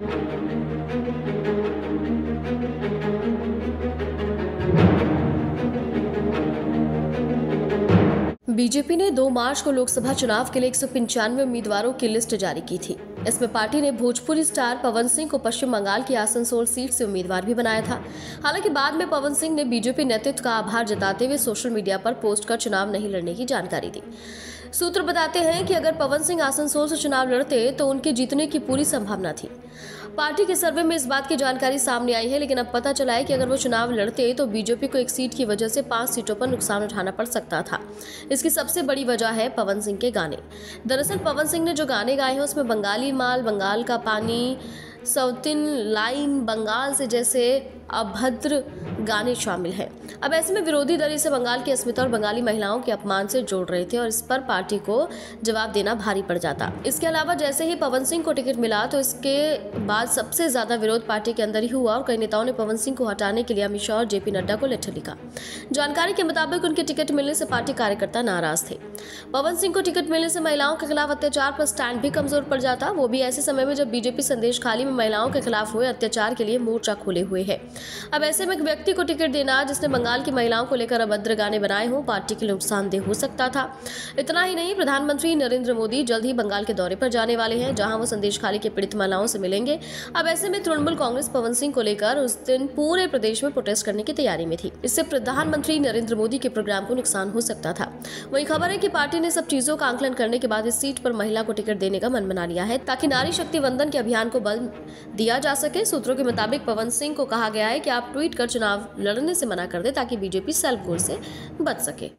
Thank you. BJP ने 2 मार्च को लोकसभा चुनाव के लिए एक सौ पंचानवे उम्मीदवारों की लिस्ट जारी की थी। इसमें पार्टी ने भोजपुरी स्टार पवन सिंह को पश्चिम बंगाल की आसनसोल सीट से उम्मीदवार भी बनाया था। हालाँकि बाद में पवन सिंह ने बीजेपी नेतृत्व का आभार जताते हुए सोशल मीडिया पर पोस्ट कर चुनाव नहीं लड़ने की जानकारी दी। सूत्र बताते हैं कि अगर पवन सिंह आसनसोल से चुनाव लड़ते तो उनके जीतने की पूरी संभावना थी। पार्टी के सर्वे में इस बात की जानकारी सामने आई है, लेकिन अब पता चला है कि अगर वो चुनाव लड़ते तो बीजेपी को एक सीट की वजह से पाँच सीटों पर नुकसान उठाना पड़ सकता था। इसकी सबसे बड़ी वजह है पवन सिंह के गाने। दरअसल पवन सिंह ने जो गाने गाए हैं, उसमें बंगाली माल, बंगाल का पानी सौतिन लाइन, बंगाल से जैसे अभद्र गाने शामिल हैं। अब ऐसे में विरोधी दल इसे बंगाल की अस्मिता और बंगाली महिलाओं के अपमान से जोड़ रहे थे और इस पर पार्टी को जवाब देना भारी पड़ जाता। इसके अलावा जैसे ही पवन सिंह को टिकट मिला तो इसके बाद सबसे ज़्यादा विरोध पार्टी के अंदर ही हुआ और कई नेताओं ने पवन सिंह को हटाने के लिए अमित शाह और जेपी नड्डा को लेटर लिखा। जानकारी के मुताबिक उनके टिकट मिलने से पार्टी कार्यकर्ता नाराज़ थे। पवन सिंह को टिकट मिलने से महिलाओं के खिलाफ अत्याचार पर स्टैंड भी कमज़ोर पड़ जाता। वो भी ऐसे समय में जब बीजेपी संदेश खाली में महिलाओं के खिलाफ हुए, अत्याचार के लिए मोर्चा खोले हुए है। अब ऐसे में एक व्यक्ति को टिकट देना, जिसने बंगाल की महिलाओं को लेकर अभद्र गाने बनाए हों, पार्टी के लिए नुकसानदेह हो सकता था। इतना ही नहीं, प्रधानमंत्री नरेंद्र मोदी जल्द ही बंगाल के दौरे पर जाने वाले हैं, जहाँ वो संदेश खाली के पीड़ित महिलाओं से मिलेंगे। अब ऐसे में तृणमूल कांग्रेस पवन सिंह को लेकर उस दिन पूरे प्रदेश में प्रोटेस्ट करने की तैयारी में थी। इससे प्रधानमंत्री नरेंद्र मोदी के प्रोग्राम को नुकसान हो सकता था। वही खबर है कि पार्टी ने सब चीज़ों का आंकलन करने के बाद इस सीट पर महिला को टिकट देने का मन बना लिया है, ताकि नारी शक्ति वंदन के अभियान को बल दिया जा सके। सूत्रों के मुताबिक पवन सिंह को कहा गया है कि आप ट्वीट कर चुनाव लड़ने से मना कर दे, ताकि बीजेपी सेल्फ गोल से बच सके।